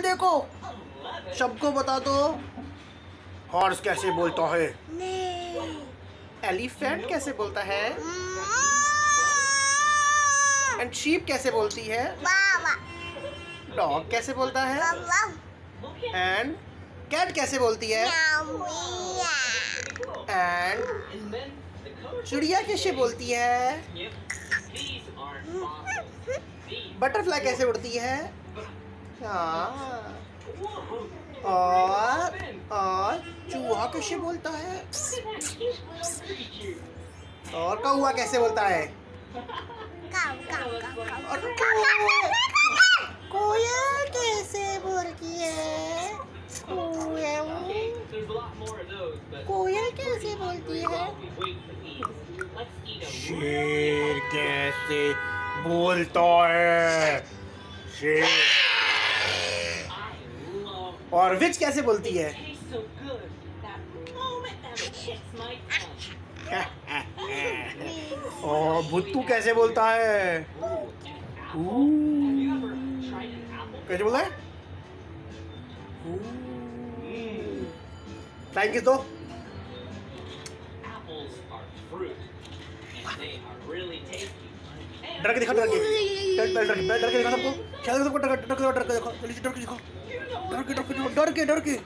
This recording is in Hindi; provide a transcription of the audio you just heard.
देखो। सबको बता दो। हॉर्स कैसे बोलता है? एलिफेंट कैसे बोलता है? एंड शीप कैसे बोलती है? डॉग कैसे बोलता है? एंड कैट कैसे बोलती है? एंड चिड़िया कैसे बोलती है? बटरफ्लाई कैसे उड़ती है? हाँ और और चूहा कैसे बोलता है? और कौआ कैसे बोलता है? और कैसे बोलती है? कोयल कोयल कैसे बोलती है? शेर कैसे बोलता है? शेर। और विच कैसे बोलती है? और भुट्टू कैसे बोलता है? कैसे बोलता है? फ्लाइंग किस दो डर के दिखा, डर के। डर डर डर के दिखा सबको। शायद सबको, डर डर के डर के देखो। जल्दी डर के दिखा। डर के डर के डर के डर के!